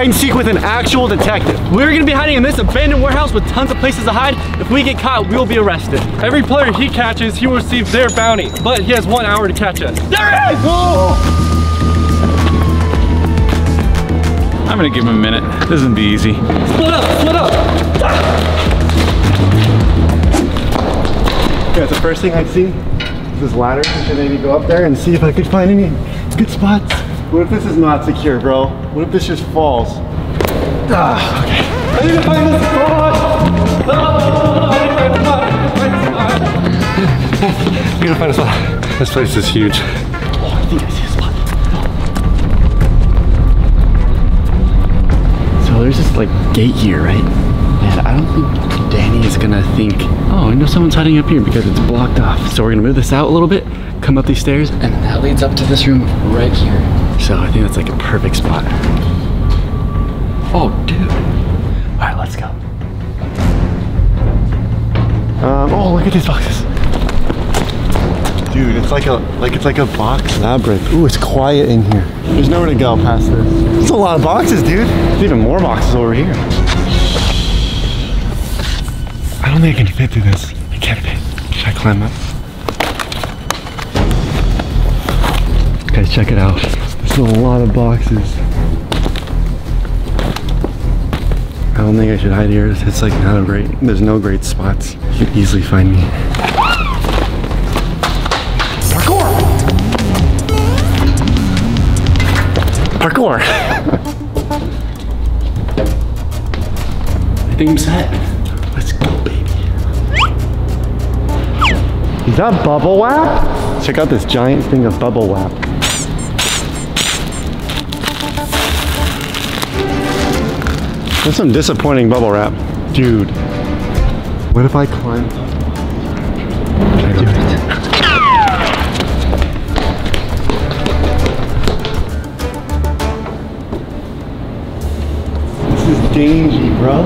hide and seek with an actual detective. We're gonna be hiding in this abandoned warehouse with tons of places to hide. If we get caught, we will be arrested. Every player he catches, he will receive their bounty, but he has one hour to catch us. There it is! I'm gonna give him a minute. This isn't be easy. Split up, split up! Yeah, the first thing I'd see is this ladder. I should maybe go up there and see if I could find any good spots. What if this is not secure, bro? What if this just falls? Ah, okay. I need to find this spot! Oh, I need to find a spot. You gotta find a spot. This place is huge. Oh, I think I see a spot. So there's this like gate here, right? And I don't think Danny is gonna think, oh, I know someone's hiding up here because it's blocked off. So we're gonna move this out a little bit, come up these stairs, and that leads up to this room right here. So I think that's like a perfect spot. Oh, dude. All right, let's go. Um, oh, look at these boxes. Dude, it's like a like it's like a box labyrinth. Ooh, it's quiet in here. There's nowhere to go past this. It's a lot of boxes, dude. There's even more boxes over here. I don't think I can fit through this. I can't fit. Should I climb up? Guys, check it out. There's a lot of boxes. I don't think I should hide here. It's like not a great, there's no great spots. You can easily find me. Parkour! Parkour! I think I'm set. Let's go, baby. Is that bubble wrap? Check out this giant thing of bubble wrap. That's some disappointing bubble wrap. Dude. What if I climb? Can I go This is dangy, bro.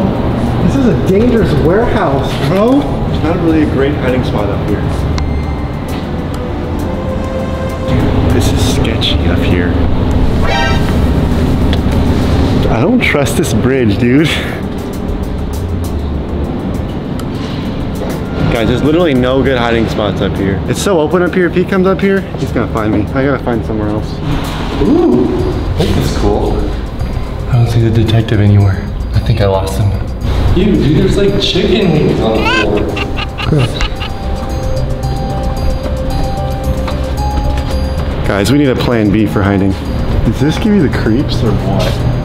This is a dangerous warehouse, bro. It's not really a great hiding spot up here. Dude, this is sketchy up here. I don't trust this bridge, dude. Guys, there's literally no good hiding spots up here. It's so open up here. If he comes up here, he's gonna find me. I gotta find somewhere else. Ooh, this is cool. I don't see the detective anywhere. I think I lost him. Ew, dude, there's like chicken wings on the floor. Guys, we need a plan B for hiding. Does this give you the creeps or what?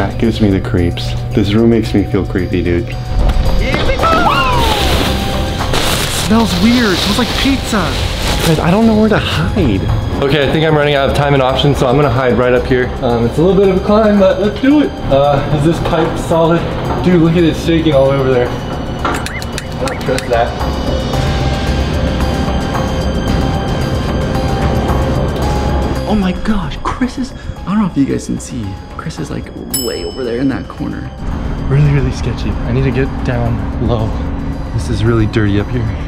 That gives me the creeps. This room makes me feel creepy, dude. smells weird. It smells like pizza. Guys, I don't know where to hide. Okay, I think I'm running out of time and options, so I'm gonna hide right up here. Um, it's a little bit of a climb, but let's do it. Uh, is this pipe solid? Dude, look at it shaking all over there. I don't trust that. Oh my gosh, Chris is, I don't know if you guys can see, Chris is like way over there in that corner. Really, really sketchy. I need to get down low. This is really dirty up here.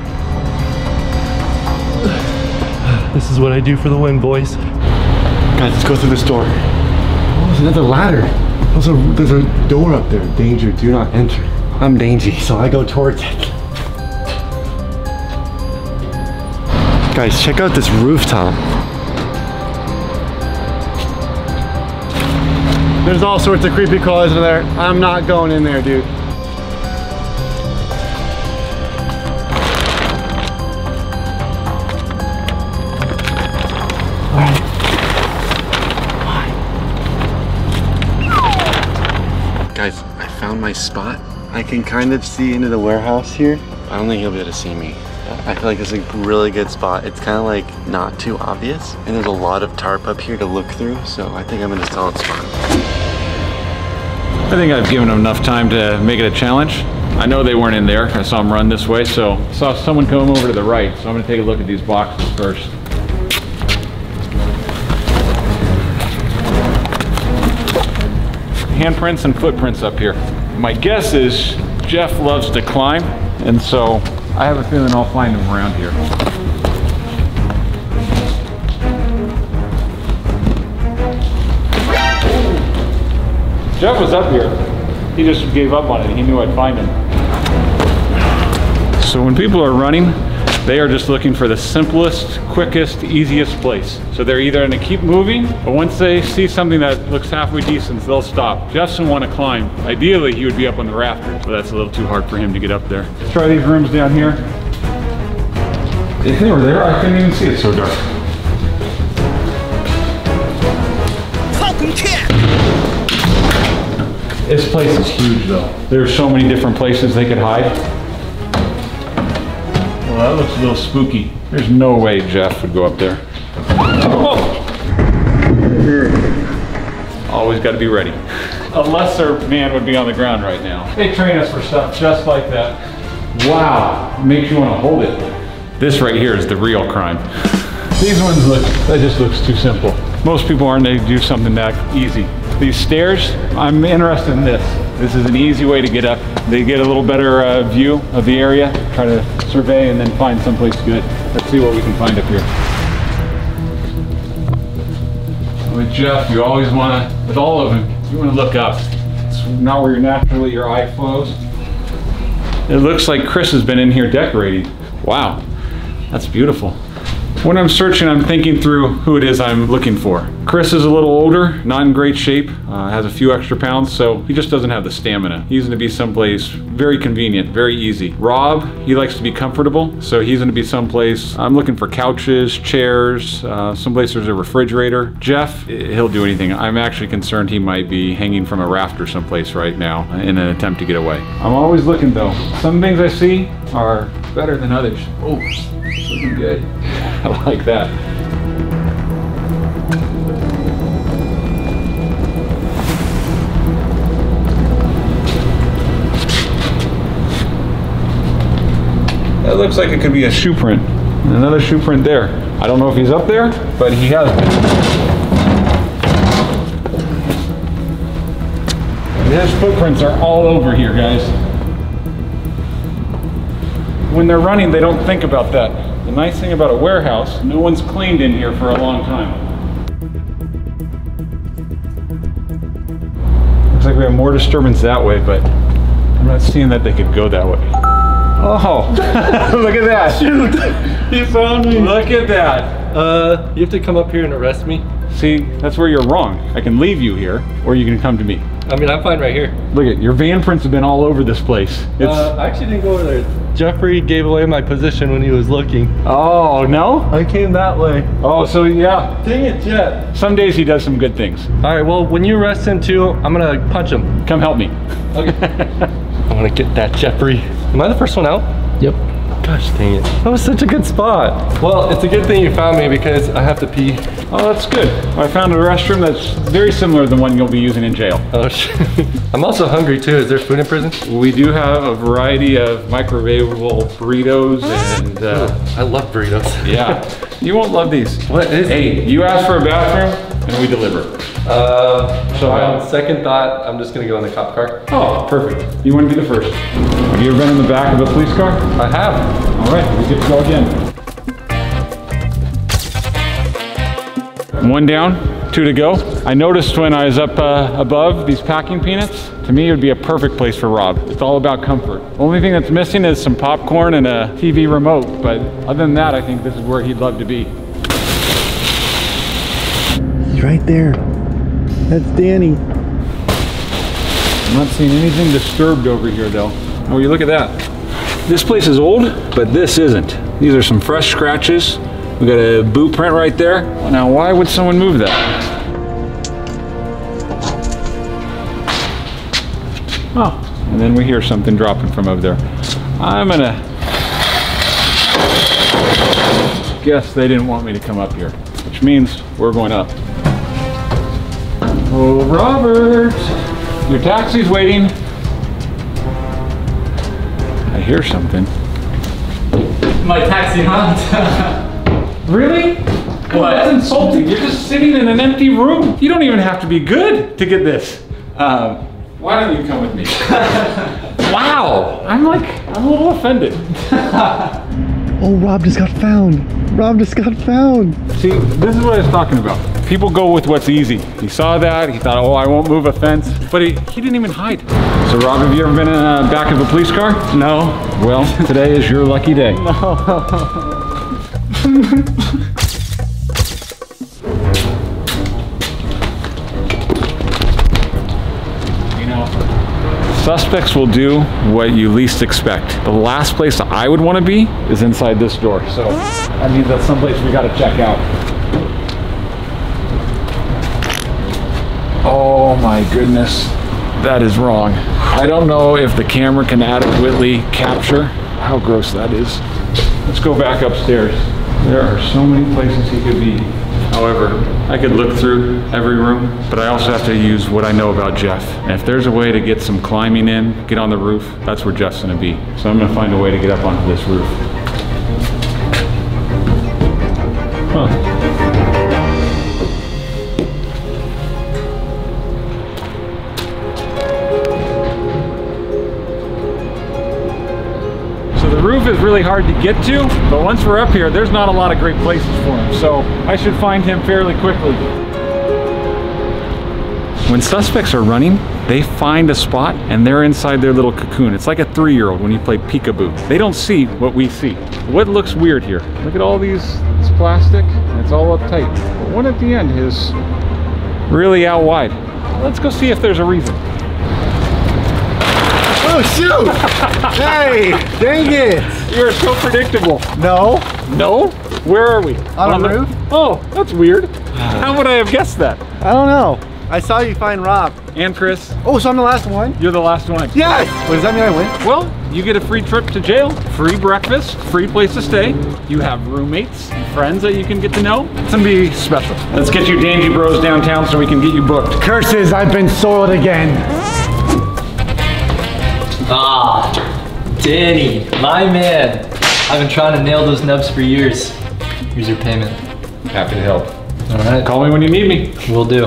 This is what I do for the win, boys. Guys, let's go through this door. Oh, there's another ladder. There's a, there's a door up there. Danger, do not enter. I'm dangy, so I go towards it. Guys, check out this rooftop. There's all sorts of creepy crawlers in there. I'm not going in there, dude. Guys, I found my spot. I can kind of see into the warehouse here. I don't think he'll be able to see me. I feel like it's a really good spot. It's kind of like not too obvious. And there's a lot of tarp up here to look through. So I think I'm in a solid spot. I think I've given them enough time to make it a challenge. I know they weren't in there. I saw them run this way, so I saw someone come over to the right. So I'm gonna take a look at these boxes first. Handprints and footprints up here. My guess is Jeff loves to climb, and so I have a feeling I'll find him around here. Jeff was up here. He just gave up on it. He knew I'd find him. So when people are running, they are just looking for the simplest, quickest, easiest place. So they're either gonna keep moving, or once they see something that looks halfway decent, they'll stop. Gonna wanna climb. Ideally, he would be up on the rafters, but that's a little too hard for him to get up there. Let's try these rooms down here. If they were there, I couldn't even see it so dark. This place is huge though. There's so many different places they could hide. Well, that looks a little spooky. There's no way Jeff would go up there. Oh! Always got to be ready. A lesser man would be on the ground right now. They train us for stuff just like that. Wow, makes you want to hold it. This right here is the real crime. These ones look, that just looks too simple. Most people aren't to do something that easy. These stairs, I'm interested in this. This is an easy way to get up. They get a little better uh, view of the area, try to survey and then find someplace good. Let's see what we can find up here. With Jeff, you always want to, with all of them, you want to look up. It's not where you're naturally your eye flows. It looks like Chris has been in here decorating. Wow, that's beautiful. When I'm searching, I'm thinking through who it is I'm looking for. Chris is a little older, not in great shape, uh, has a few extra pounds, so he just doesn't have the stamina. He's gonna be someplace very convenient, very easy. Rob, he likes to be comfortable, so he's gonna be someplace, I'm looking for couches, chairs, uh, someplace there's a refrigerator. Jeff, he'll do anything. I'm actually concerned he might be hanging from a rafter someplace right now in an attempt to get away. I'm always looking though. Some things I see are better than others. Oh, looking good. I like that. That looks like it could be a shoe print. Another shoe print there. I don't know if he's up there, but he has been. His footprints are all over here, guys. When they're running, they don't think about that. The nice thing about a warehouse, no one's cleaned in here for a long time. Looks like we have more disturbance that way, but I'm not seeing that they could go that way. Oh, look at that. Shoot! He found me! Look at that. Uh, you have to come up here and arrest me. See, that's where you're wrong. I can leave you here, or you can come to me. I mean, I'm fine right here. Look at your van prints have been all over this place. It's Uh, I actually didn't go over there. Jeffrey gave away my position when he was looking. oh no. I came that way. Oh, so yeah. Dang it, Jeff. Some days he does some good things. All right, well, when you arrest him too, I'm gonna punch him. Come help me. Okay. I'm gonna get that Jeffrey. Am I the first one out? Yep. Gosh dang it. That was such a good spot. Well, it's a good thing you found me because I have to pee. Oh, that's good. I found a restroom that's very similar to the one you'll be using in jail. Oh, shit. I'm also hungry too. Is there food in prison? We do have a variety of microwavable burritos and uh, I love burritos. yeah. You won't love these. What is Hey, you asked for a bathroom and we deliver. Uh, So, uh, on second thought, I'm just gonna go in the cop car. Oh, perfect. You want to be the first. Have you ever been in the back of a police car? I have. All right, we get to go again. One down, two to go. I noticed when I was up uh, above these packing peanuts, to me it would be a perfect place for Rob. It's all about comfort. Only thing that's missing is some popcorn and a TV remote, but other than that, I think this is where he'd love to be. Right there. That's Danny. I'm not seeing anything disturbed over here though. Oh, you look at that. This place is old, but this isn't. These are some fresh scratches. We got a boot print right there. Now, why would someone move that? Oh, and then we hear something dropping from over there. I'm gonna guess they didn't want me to come up here, which means we're going up. Oh, Robert, your taxi's waiting. I hear something. My taxi hunt. Really? Well, that's insulting. You're just sitting in an empty room. You don't even have to be good to get this. um, Why don't you come with me? wow. I'm like, I'm a little offended. Oh, Rob just got found. Rob just got found. See, this is what I was talking about. People go with what's easy. He saw that, he thought, oh, I won't move a fence, but he, he didn't even hide. So Rob, have you ever been in the back of a police car? No. Well, today is your lucky day. You know, suspects will do what you least expect. The last place I would want to be is inside this door. So that means that's someplace we got to check out. Oh my goodness, that is wrong. I don't know if the camera can adequately capture how gross that is. Let's go back upstairs. There are so many places he could be. However, I could look through every room, but I also have to use what I know about Jeff. And if there's a way to get some climbing in, get on the roof, that's where Jeff's gonna be. So I'm gonna find a way to get up onto this roof. Huh. Really hard to get to, but once we're up here, there's not a lot of great places for him. So I should find him fairly quickly. When suspects are running, they find a spot and they're inside their little cocoon. It's like a three-year-old when you play peekaboo. They don't see what we see. What looks weird here? Look at all these, it's plastic, it's all uptight. But one at the end is really out wide. Let's go see if there's a reason. Oh shoot! hey, dang it! You're so predictable. No. No? Where are we? On a roof? Oh, that's weird. How would I have guessed that? I don't know. I saw you find Rob. And Chris, Oh, so I'm the last one? you're the last one. Yes! What does that mean I win? Well, you get a free trip to jail, free breakfast, free place to stay. You have roommates and friends that you can get to know. It's gonna be special. Let's get you Dangie Bros downtown so we can get you booked. Curses, I've been soiled again. Ah, Danny, my man. I've been trying to nail those nubs for years. Here's your payment. Happy to help. All right, Call me when you need me. will do.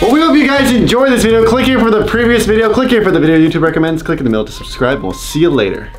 Well, we hope you guys enjoyed this video. Click here for the previous video. Click here for the video YouTube recommends. Click in the middle to subscribe. and We'll see you later.